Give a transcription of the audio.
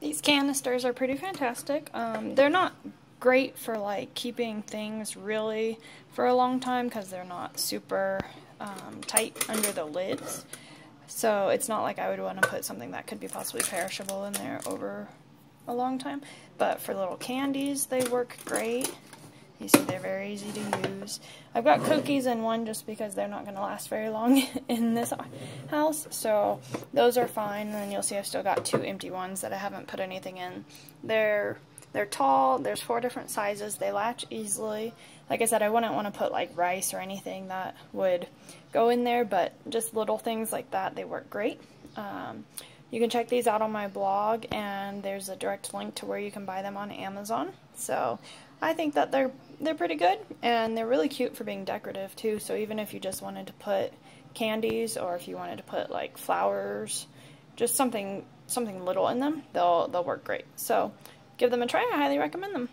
these canisters are pretty fantastic. Um, they're not great for like keeping things really for a long time because they're not super um, tight under the lids. So it's not like I would want to put something that could be possibly perishable in there over a long time. But for little candies, they work great. You see, they're very easy to I've got cookies in one just because they're not going to last very long in this house. So those are fine. And then you'll see I've still got two empty ones that I haven't put anything in. They're they're tall. There's four different sizes. They latch easily. Like I said, I wouldn't want to put like rice or anything that would go in there, but just little things like that, they work great. Um, you can check these out on my blog, and there's a direct link to where you can buy them on Amazon. So I think that they're they're pretty good, and they're really cute for being decorative too. So even if you just wanted to put candies, or if you wanted to put like flowers, just something something little in them, they'll they'll work great. So give them a try. I highly recommend them.